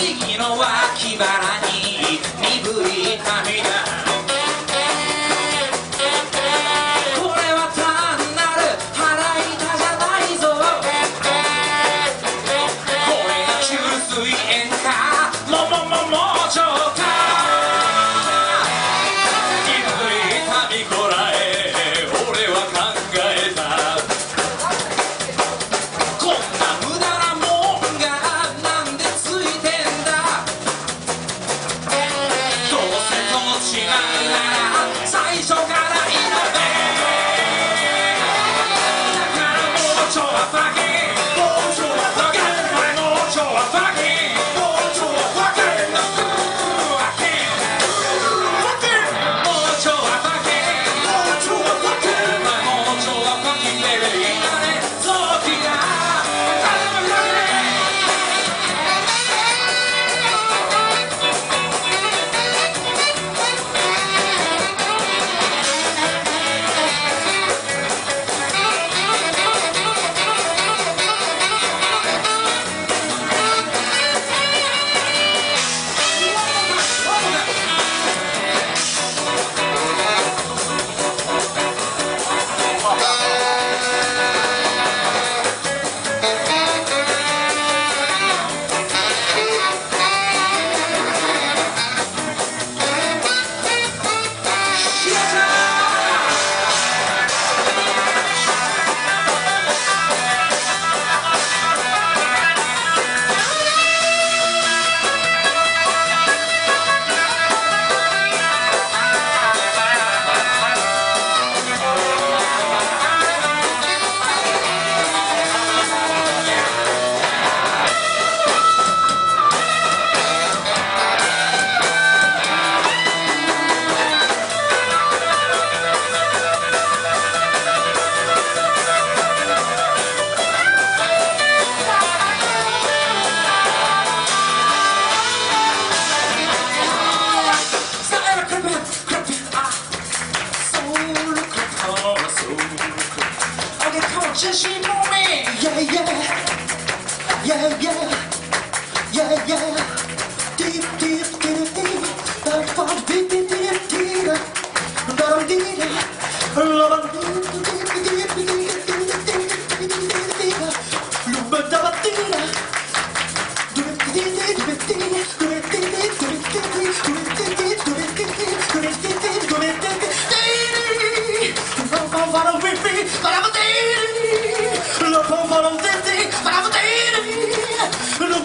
右の脇腹に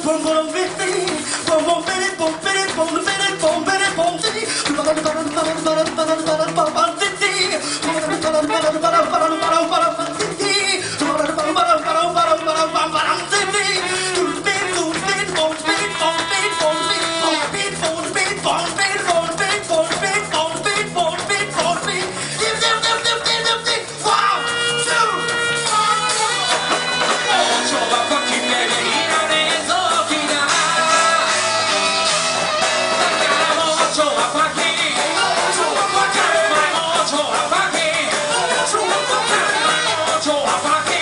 Bum, bum, bum, 마지막